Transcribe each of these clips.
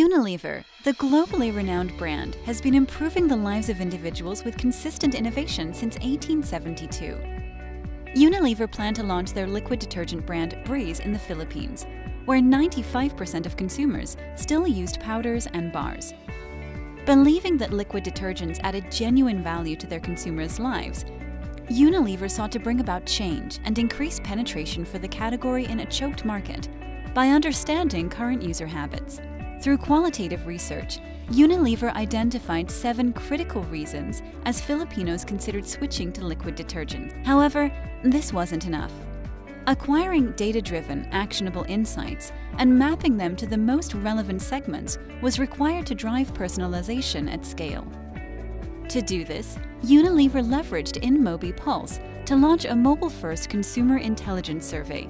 Unilever, the globally renowned brand, has been improving the lives of individuals with consistent innovation since 1872. Unilever planned to launch their liquid detergent brand Breeze in the Philippines, where 95% of consumers still used powders and bars. Believing that liquid detergents added genuine value to their consumers' lives, Unilever sought to bring about change and increase penetration for the category in a choked market by understanding current user habits. Through qualitative research, Unilever identified seven critical reasons as Filipinos considered switching to liquid detergent. However, this wasn't enough. Acquiring data-driven, actionable insights and mapping them to the most relevant segments was required to drive personalization at scale. To do this, Unilever leveraged InMobi Pulse to launch a mobile-first consumer intelligence survey.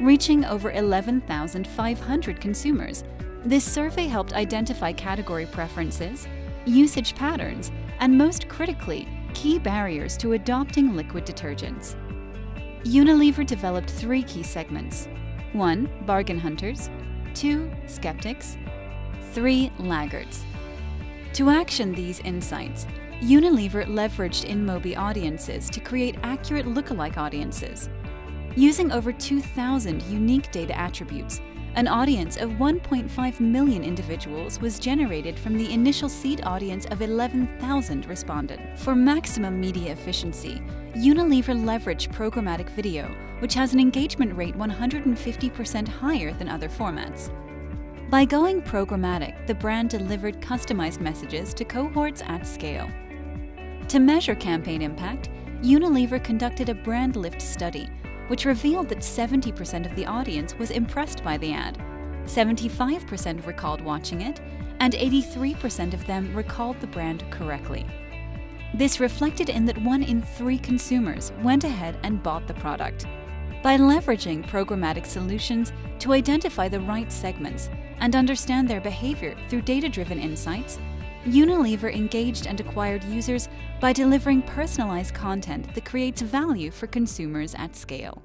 Reaching over 11,500 consumers, this survey helped identify category preferences, usage patterns, and most critically, key barriers to adopting liquid detergents. Unilever developed three key segments. 1. Bargain hunters 2. Skeptics 3. Laggards. To action these insights, Unilever leveraged InMobi audiences to create accurate lookalike audiences. Using over 2,000 unique data attributes, an audience of 1.5 million individuals was generated from the initial seed audience of 11,000 respondents. For maximum media efficiency, Unilever leveraged programmatic video, which has an engagement rate 150% higher than other formats. By going programmatic, the brand delivered customized messages to cohorts at scale. To measure campaign impact, Unilever conducted a brand lift study which revealed that 70% of the audience was impressed by the ad, 75% recalled watching it, and 83% of them recalled the brand correctly. This reflected in that one in three consumers went ahead and bought the product. By leveraging programmatic solutions to identify the right segments and understand their behavior through data driven insights, Unilever engaged and acquired users by delivering personalized content that creates value for consumers at scale.